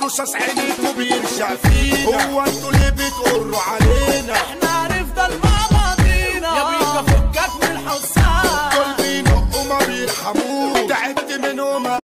الرصاص عينيكوا بيرجع فينا هو أنتوا اللي بتقروا علينا؟ إحنا هنفضل مع بعضينا يا بينا فكك من الحصان دول بينقوا ما بيرحموش تعبت منهم